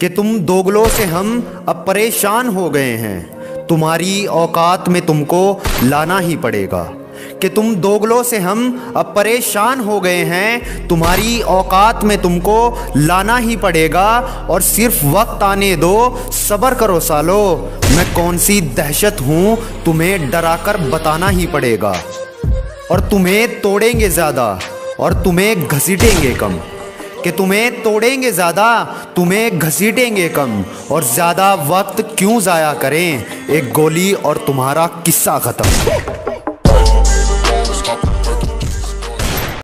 कि तुम दोगलों से हम अब परेशान हो गए हैं। तुम्हारी औकात में तुमको लाना ही पड़ेगा। कि तुम दोगलों से हम अब परेशान हो गए हैं, तुम्हारी औकात में तुमको लाना ही पड़ेगा और सिर्फ़ वक्त आने दो, सब्र करो सालो। मैं कौन सी दहशत हूँ, तुम्हें डराकर बताना ही पड़ेगा। और तुम्हें तोड़ेंगे ज़्यादा, और तुम्हें घसीटेंगे कम। कि तुम्हें तोड़ेंगे ज़्यादा, तुम्हें घसीटेंगे कम। और ज़्यादा वक्त क्यों ज़ाया करें? एक गोली और तुम्हारा किस्सा ख़त्म।